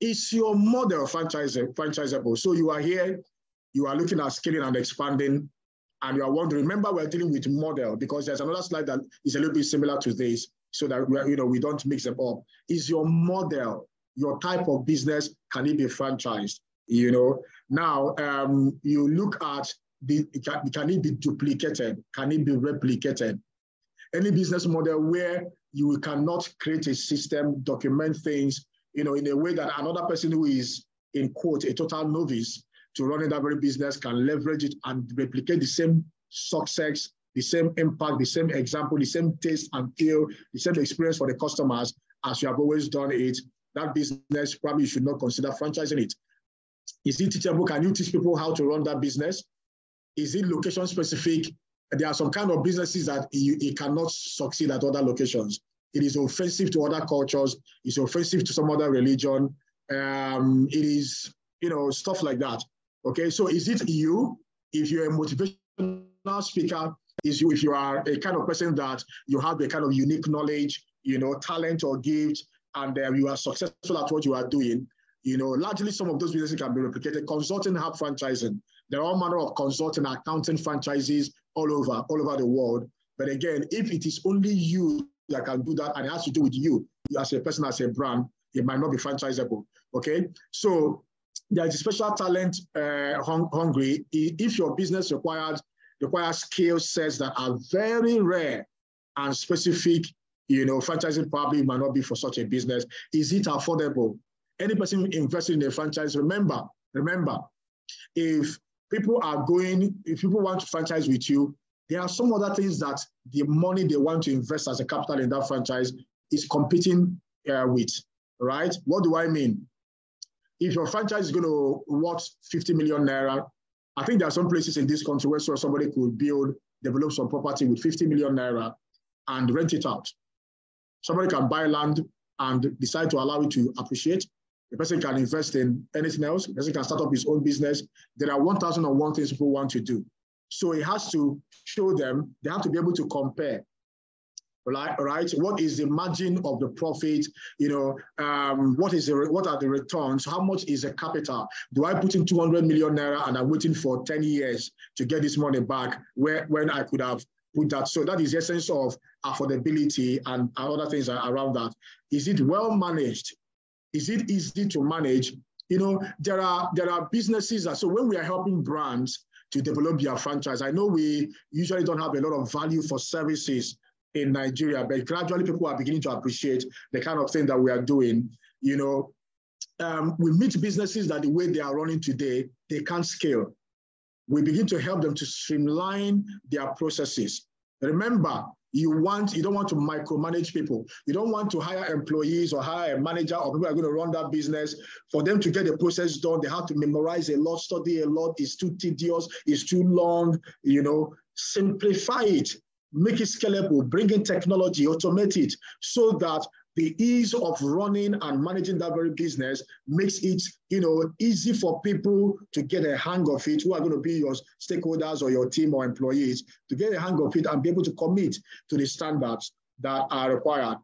is your model franchise, franchisable? So you are here, you are looking at scaling and expanding, and you are wondering, remember we're dealing with model because there's another slide that is a little bit similar to this so that we, you know, we don't mix them up. Is your model, your type of business, can it be franchised? You know, now um, you look at the, can, can it be duplicated? Can it be replicated? Any business model where you cannot create a system, document things, you know, in a way that another person who is in quote a total novice to running that very business can leverage it and replicate the same success, the same impact, the same example, the same taste and feel, the same experience for the customers as you have always done it. That business probably you should not consider franchising it. Is it teachable? Can you teach people how to run that business? Is it location specific? There are some kind of businesses that you, you cannot succeed at other locations. It is offensive to other cultures. It's offensive to some other religion. Um, it is, you know, stuff like that. Okay, so is it you? If you're a motivational speaker, is you if you are a kind of person that you have a kind of unique knowledge, you know, talent or gift, and uh, you are successful at what you are doing, you know, largely some of those businesses can be replicated. Consulting have franchising. There are all manner of consulting, accounting franchises all over, all over the world. But again, if it is only you that can do that and it has to do with you as a person, as a brand, it might not be franchisable. Okay. So there is a special talent uh, hung, hungry. If your business requires requires skill sets that are very rare and specific, you know, franchising probably might not be for such a business. Is it affordable? Any person investing in a franchise, remember, remember, if people are going, if people want to franchise with you, there are some other things that the money they want to invest as a capital in that franchise is competing uh, with, right? What do I mean? If your franchise is going to worth 50 million naira, I think there are some places in this country where somebody could build, develop some property with 50 million naira and rent it out. Somebody can buy land and decide to allow it to appreciate. The person can invest in anything else. The person can start up his own business. There are 1,001 things people want to do. So it has to show them, they have to be able to compare. Right, right. What is the margin of the profit? You know, um, what is the what are the returns? How much is the capital? Do I put in 200 million naira and I'm waiting for 10 years to get this money back? Where when I could have put that. So that is the essence of affordability and other things around that. Is it well managed? Is it easy to manage? You know, there are there are businesses that so when we are helping brands, to develop their franchise. I know we usually don't have a lot of value for services in Nigeria, but gradually people are beginning to appreciate the kind of thing that we are doing. You know, um, we meet businesses that the way they are running today, they can't scale. We begin to help them to streamline their processes. Remember, you want you don't want to micromanage people. You don't want to hire employees or hire a manager or people are going to run that business. For them to get the process done they have to memorize a lot study a lot. It's too tedious. It's too long you know. Simplify it. Make it scalable. Bring in technology. Automate it so that the ease of running and managing that very business makes it you know easy for people to get a hang of it who are going to be your stakeholders or your team or employees to get a hang of it and be able to commit to the standards that are required